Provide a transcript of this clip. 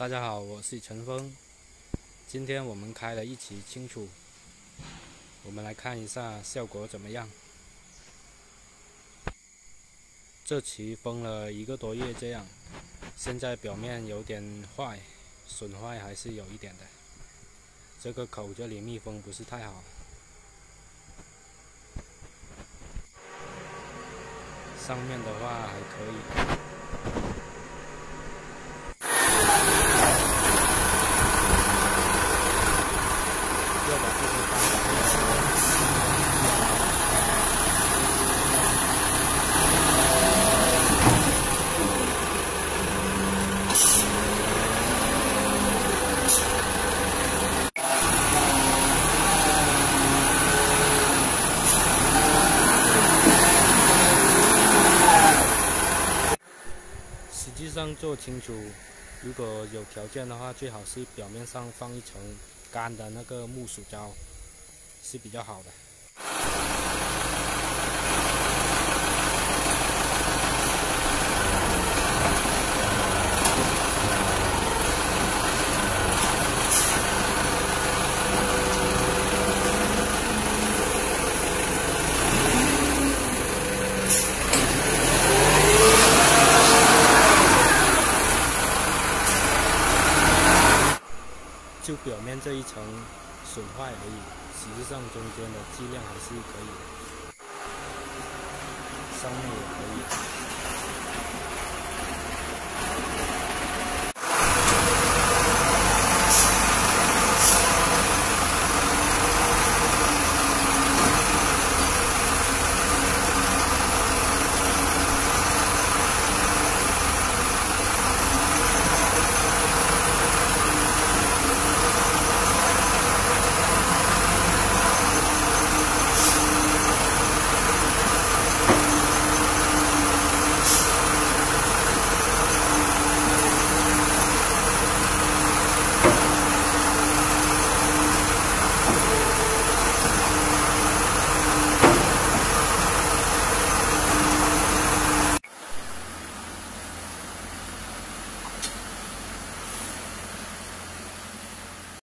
大家好，我是陈峰。今天我们开了一期清楚，我们来看一下效果怎么样。这期封了一个多月，这样，现在表面有点坏，损坏还是有一点的。这个口这里密封不是太好。上面的话还可以。实实际上做清楚，如果有条件的话，最好是表面上放一层干的那个木薯胶，是比较好的。就表面这一层损坏而已，实际上中间的质量还是可以的，上面也可以。